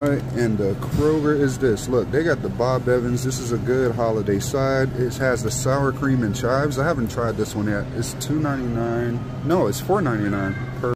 And the Kroger is this. Look, they got the Bob Evans. This is a good holiday side. It has the sour cream and chives. I haven't tried this one yet. It's $2.99. No, it's $4.99 per